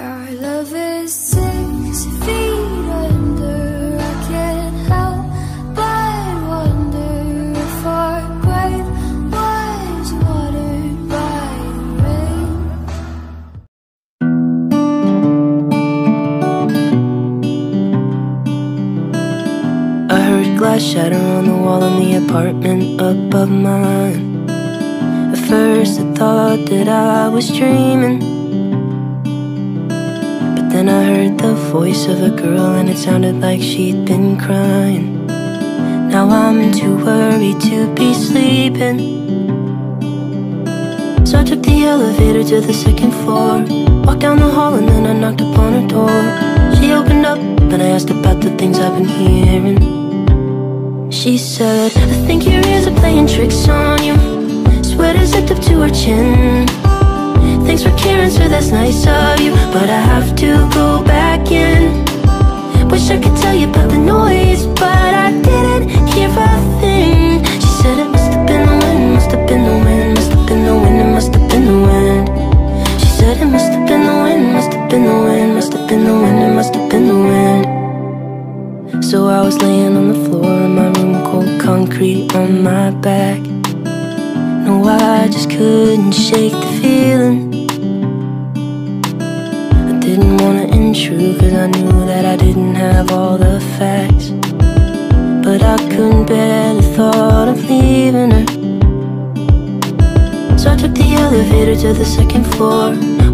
Our love is six feet under. I can't help but wonder if our grave was watered by the rain. I heard glass shatter on the wall in the apartment above mine. At first, I thought that I was dreaming. Voice of a girl, and it sounded like she'd been crying. Now I'm too worried to be sleeping. So I took the elevator to the second floor. Walked down the hall, and then I knocked upon her door. She opened up, and I asked about the things I've been hearing. She said, I think your ears are playing tricks on you. Sweater zipped up to her chin. Thanks for caring, sir, that's nice of you. But I have to go back in. Wish I could tell you about the noise, but I didn't hear a thing. She said it must have been the wind, must have been the wind, must have been the wind, it must have been the wind. She said it must have been the wind, must have been the wind, must have been the wind, it must have been the wind. So I was laying on the floor in my room, cold concrete on my back. No, I just couldn't shake the feeling. I didn't wanna intrude, cause I knew that I didn't have all the facts. But I couldn't bear the thought of leaving her. So I took the elevator to the second floor.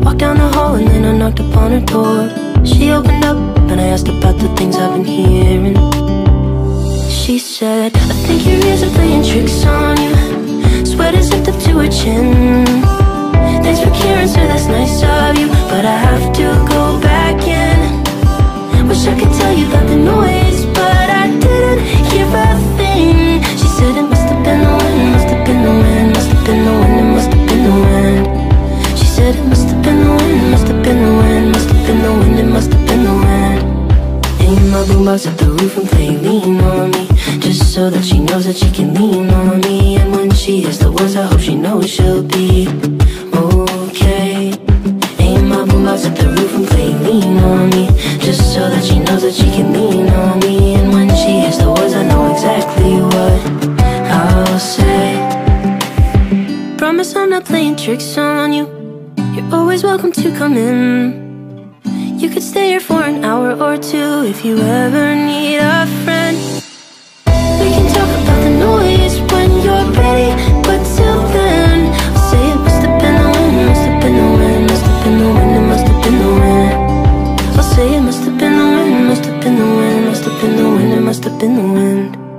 Walked down the hall and then I knocked upon her door. She opened up and I asked about the things I've been hearing. She said, I think your ears are playing tricks on you. Sweater zipped up to her chin. Sir, that's nice of you. But I have to go back in. Wish I could tell you about the noise, but I didn't hear a thing. She said it must have been the wind, must have been the wind, must have been the wind, it must have been the wind. She said it must have been the wind, must have been the wind, must have been the wind, it must have been the wind. In my boombox at the roof and play lean on me Just so that she knows that she can lean on me And when she hears the words I hope she knows she'll be that she can lean on me. And when she hears the words I know exactly what I'll say. Promise I'm not playing tricks on you. You're always welcome to come in. You could stay here for an hour or two if you ever need a friend. Have been the wind.